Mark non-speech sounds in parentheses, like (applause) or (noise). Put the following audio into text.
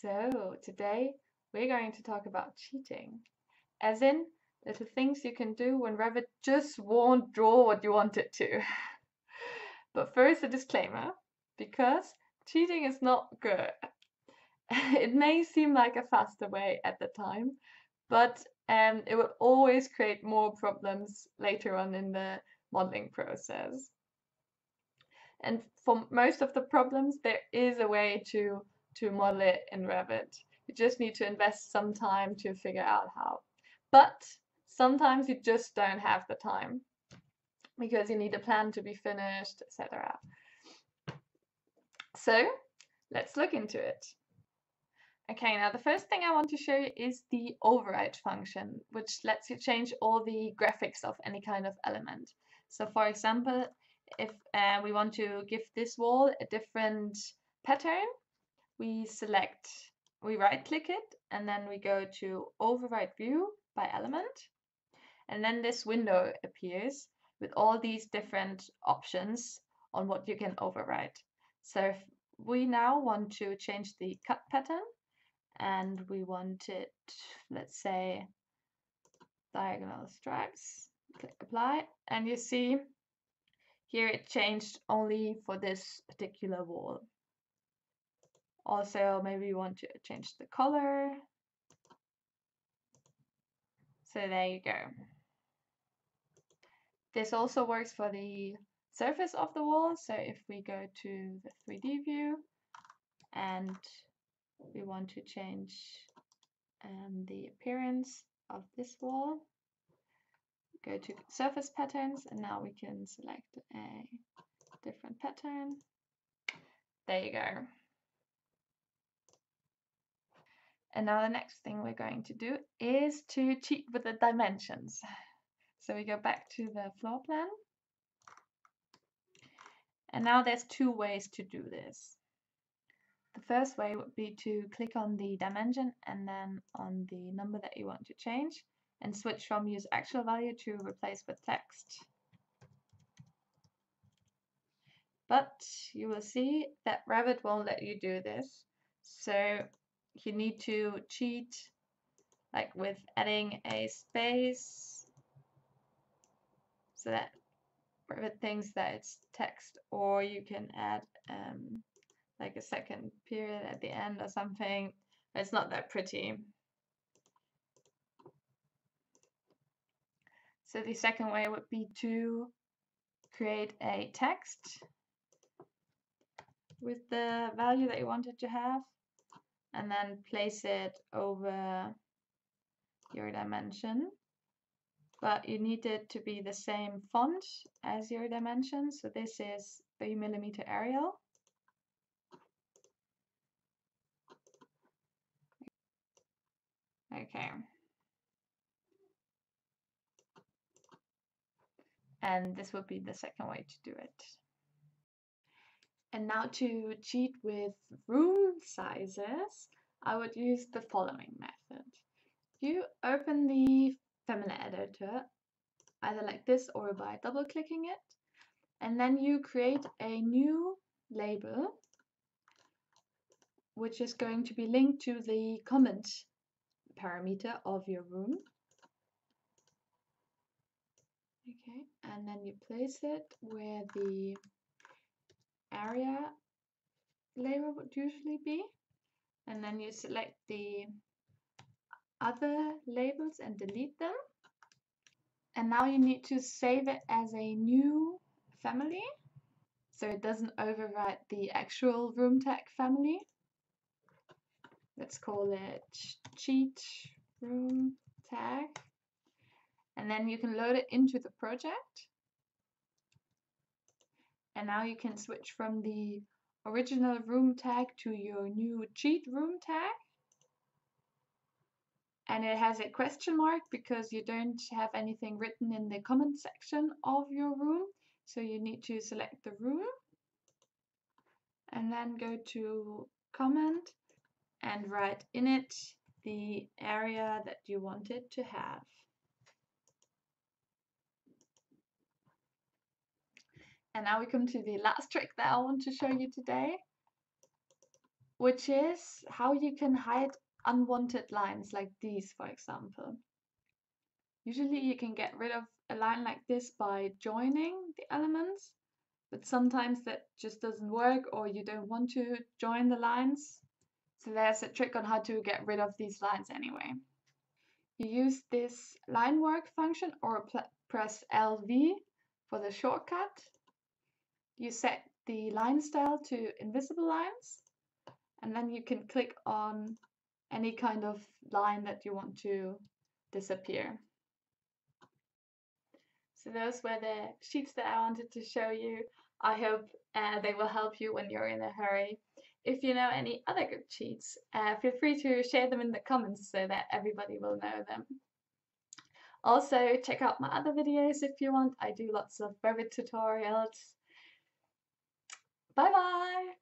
So, today we're going to talk about cheating, as in little things you can do when Revit just won't draw what you want it to. (laughs) but first, a disclaimer because cheating is not good. (laughs) it may seem like a faster way at the time, but um, it will always create more problems later on in the modeling process. And for most of the problems, there is a way to to model it in Revit. You just need to invest some time to figure out how. But sometimes you just don't have the time because you need a plan to be finished, etc. So let's look into it. Okay, now the first thing I want to show you is the override function, which lets you change all the graphics of any kind of element. So for example, if uh, we want to give this wall a different pattern, we select, we right click it, and then we go to override view by element. And then this window appears with all these different options on what you can override. So if we now want to change the cut pattern and we want it, let's say, diagonal stripes, click apply, and you see here it changed only for this particular wall. Also, maybe you want to change the color. So there you go. This also works for the surface of the wall. So if we go to the 3D view and we want to change um, the appearance of this wall, go to surface patterns and now we can select a different pattern. There you go. And now the next thing we're going to do is to cheat with the dimensions. So we go back to the floor plan. And now there's two ways to do this. The first way would be to click on the dimension and then on the number that you want to change and switch from use actual value to replace with text. But you will see that Revit won't let you do this. So you need to cheat like with adding a space so that Revit thinks that it's text or you can add um, like a second period at the end or something. It's not that pretty. So the second way would be to create a text with the value that you wanted to have and then place it over your dimension. But you need it to be the same font as your dimension. So this is 3 millimeter Arial. Okay. And this would be the second way to do it. And now to cheat with room sizes, I would use the following method. You open the Family Editor, either like this or by double clicking it, and then you create a new label, which is going to be linked to the comment parameter of your room. Okay, and then you place it where the area label would usually be. And then you select the other labels and delete them. And now you need to save it as a new family so it doesn't overwrite the actual room tag family. Let's call it cheat room tag. And then you can load it into the project. And now you can switch from the original room tag to your new cheat room tag. And it has a question mark because you don't have anything written in the comment section of your room. So you need to select the room and then go to comment and write in it the area that you want it to have. And now we come to the last trick that I want to show you today. which is how you can hide unwanted lines like these, for example. Usually you can get rid of a line like this by joining the elements, but sometimes that just doesn't work or you don't want to join the lines. So there's a trick on how to get rid of these lines anyway. You use this line work function or press LV for the shortcut. You set the line style to invisible lines and then you can click on any kind of line that you want to disappear. So those were the sheets that I wanted to show you. I hope uh, they will help you when you're in a hurry. If you know any other good cheats, uh, feel free to share them in the comments so that everybody will know them. Also, check out my other videos if you want. I do lots of Revit tutorials. Bye bye!